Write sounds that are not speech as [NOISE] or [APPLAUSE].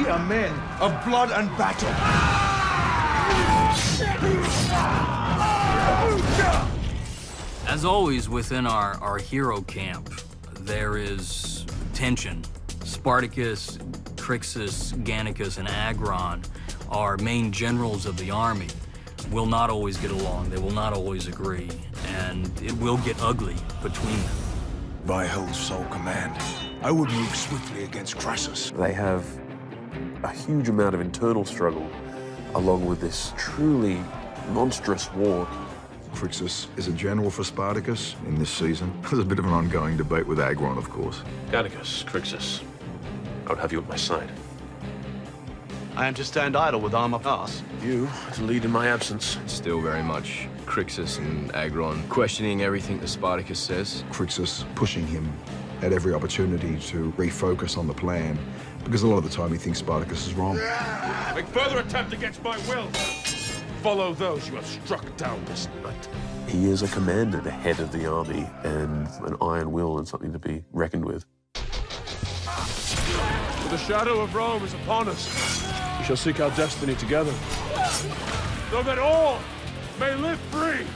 We are men of blood and battle. As always, within our, our hero camp, there is tension. Spartacus, Crixus, Gannicus, and Agron our main generals of the army will not always get along. They will not always agree, and it will get ugly between them. By Hell's sole command, I would move swiftly against Crassus. They have a huge amount of internal struggle along with this truly monstrous war. Crixus is a general for Spartacus in this season. [LAUGHS] There's a bit of an ongoing debate with Agron, of course. Gannicus, Crixus, I would have you at my side. I am to stand idle with arm up arse. You to lead in my absence. Still very much Crixus and Agron questioning everything that Spartacus says. Crixus pushing him at every opportunity to refocus on the plan, because a lot of the time he thinks Spartacus is wrong. Make further attempt against my will. Follow those you have struck down this night. He is a commander, the head of the army, and an iron will and something to be reckoned with. For the shadow of Rome is upon us. We shall seek our destiny together. So that all may live free